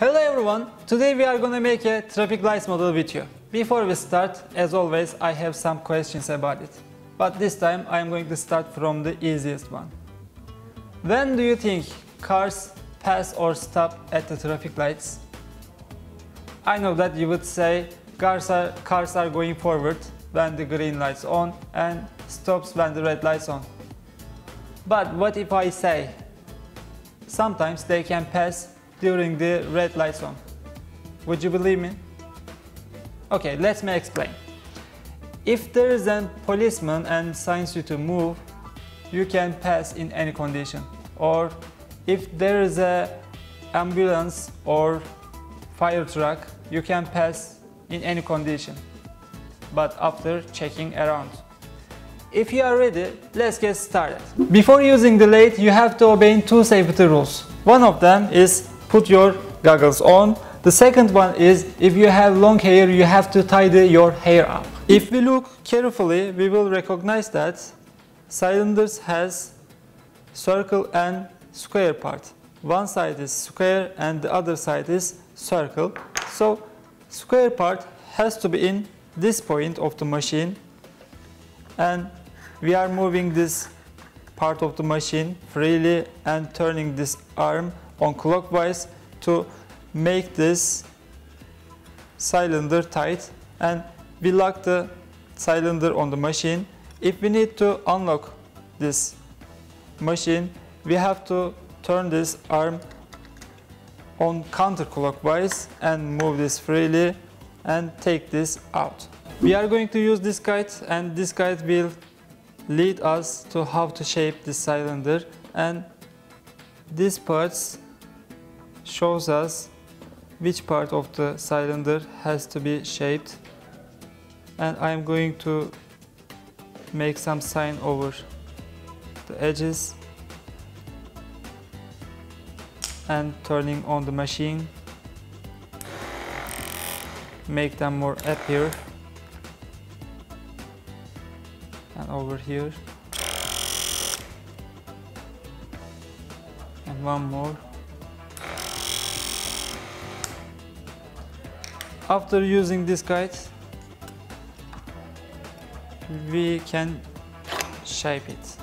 Hello everyone, today we are gonna make a traffic lights model with you. Before we start, as always, I have some questions about it. But this time I am going to start from the easiest one. When do you think cars pass or stop at the traffic lights? I know that you would say cars are, cars are going forward when the green lights on and stops when the red lights on. But what if I say sometimes they can pass during the red lights on? Would you believe me? Okay, let me explain. If there is a policeman and signs you to move, you can pass in any condition. Or if there is a ambulance or fire truck, you can pass in any condition, but after checking around. If you are ready, let's get started. Before using the lathe, you have to obey two safety rules. One of them is put your goggles on. The second one is if you have long hair, you have to tidy your hair up. If we look carefully, we will recognize that cylinders has circle and square part. One side is square and the other side is circle. So square part has to be in this point of the machine and we are moving this part of the machine freely and turning this arm on clockwise to make this cylinder tight and we lock the cylinder on the machine. If we need to unlock this machine, we have to turn this arm on counterclockwise and move this freely and take this out. We are going to use this guide and this guide will lead us to how to shape this cylinder and these parts shows us which part of the cylinder has to be shaped. And I am going to make some sign over the edges and turning on the machine. Make them more appear and over here. And one more after using this guide we can shape it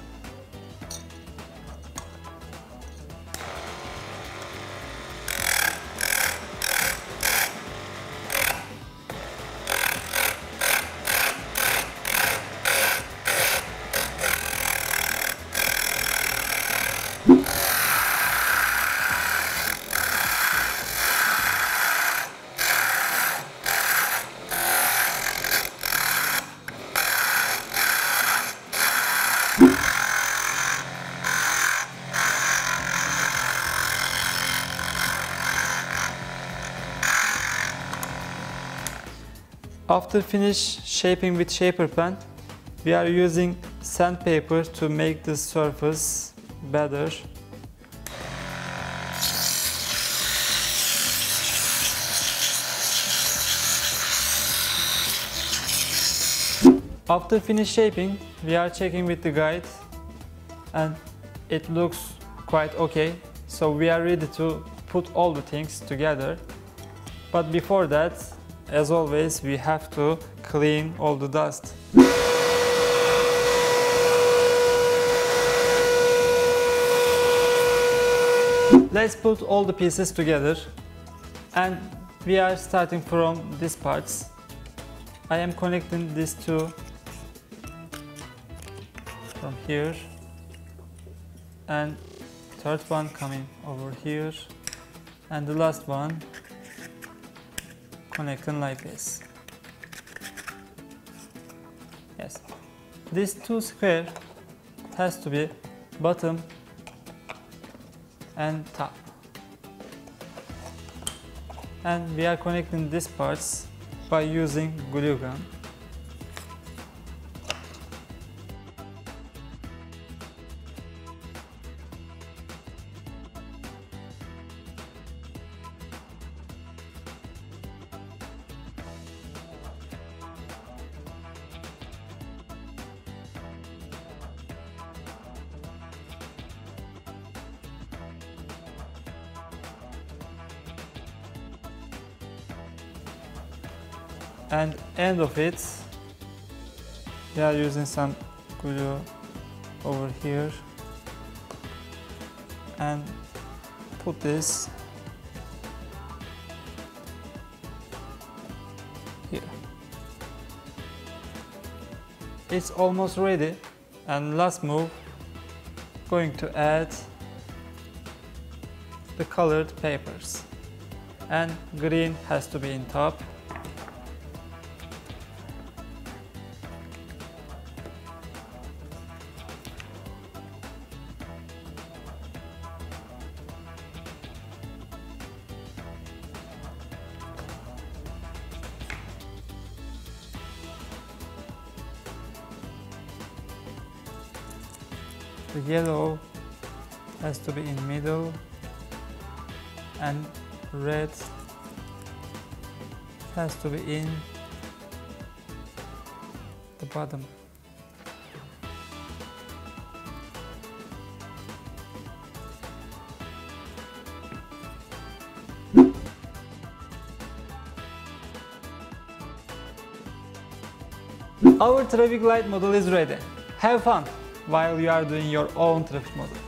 After finish shaping with shaper pen, we are using sandpaper to make the surface better. After finish shaping, we are checking with the guide and it looks quite okay. So we are ready to put all the things together. But before that, as always, we have to clean all the dust. Let's put all the pieces together and we are starting from these parts. I am connecting these two from here and third one coming over here and the last one connecting like this. Yes, this two square has to be bottom and top. And we are connecting these parts by using glue gun. And end of it we are using some glue over here. And put this here. It's almost ready. And last move going to add the colored papers. And green has to be in top the yellow has to be in middle and red has to be in the bottom Our traffic light model is ready. Have fun while you are doing your own traffic model.